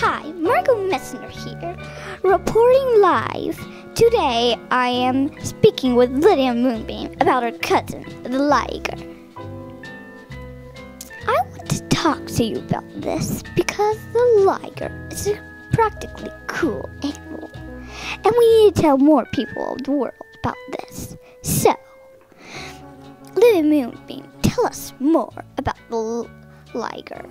Margot Moessner here, reporting live. Today I am speaking with Lydia Moonbeam about her cousin, the liger. I want to talk to you about this because the liger is a practically cool animal, and we need to tell more people of the world about this. So, Lydia Moonbeam, tell us more about the liger.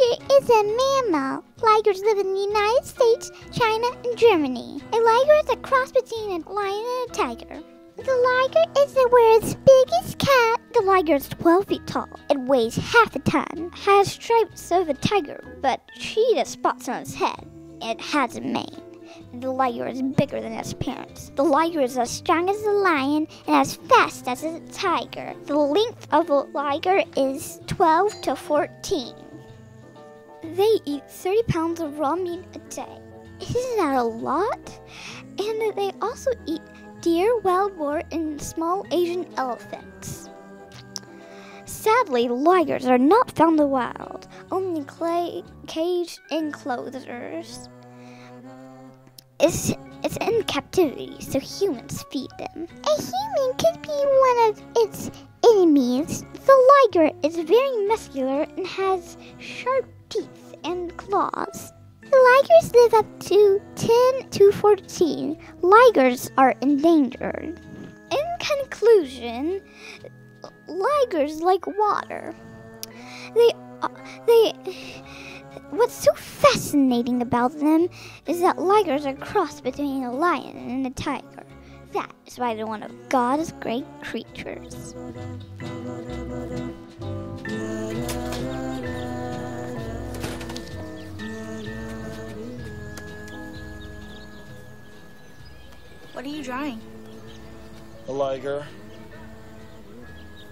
A liger is a mammal. Ligers live in the United States, China, and Germany. A liger is a cross between a lion and a tiger. The liger is the world's biggest cat. The liger is 12 feet tall. It weighs half a ton. Has stripes of a tiger, but cheetah spots on its head. It has a mane. The liger is bigger than its parents. The liger is as strong as a lion and as fast as a tiger. The length of a liger is 12 to 14. They eat 30 pounds of raw meat a day. Isn't that a lot? And they also eat deer, wild boar, and small Asian elephants. Sadly, ligers are not found in the wild, only clay, caged enclosures. It's, it's in captivity, so humans feed them. A human could be one of its enemies. The liger is very muscular and has sharp teeth and claws. Ligers live up to 10 to 14. Ligers are endangered. In conclusion, ligers like water. They uh, they what's so fascinating about them is that ligers are crossed between a lion and a tiger. That is why they're one of God's great creatures. What are you drawing? A liger.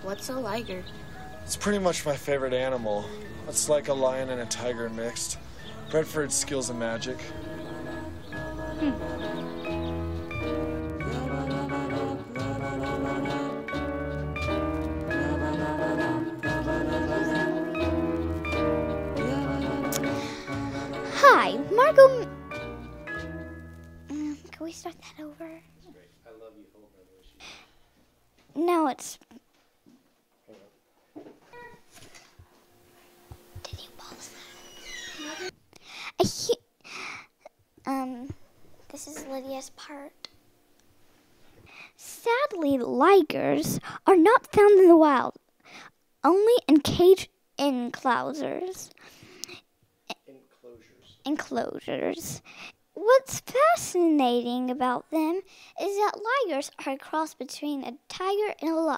What's a liger? It's pretty much my favorite animal. It's like a lion and a tiger mixed. Bred for its skills and magic. Hi, Margot. We start that over? No, it's. Did you pause that? I he- um, this is Lydia's part. Sadly, ligers are not found in the wild, only in cage enclosures. Enclosures. What's fascinating about them is that ligers are a cross between a tiger and a, li-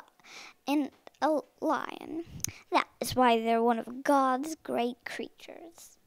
and a lion. That is why they're one of God's great creatures.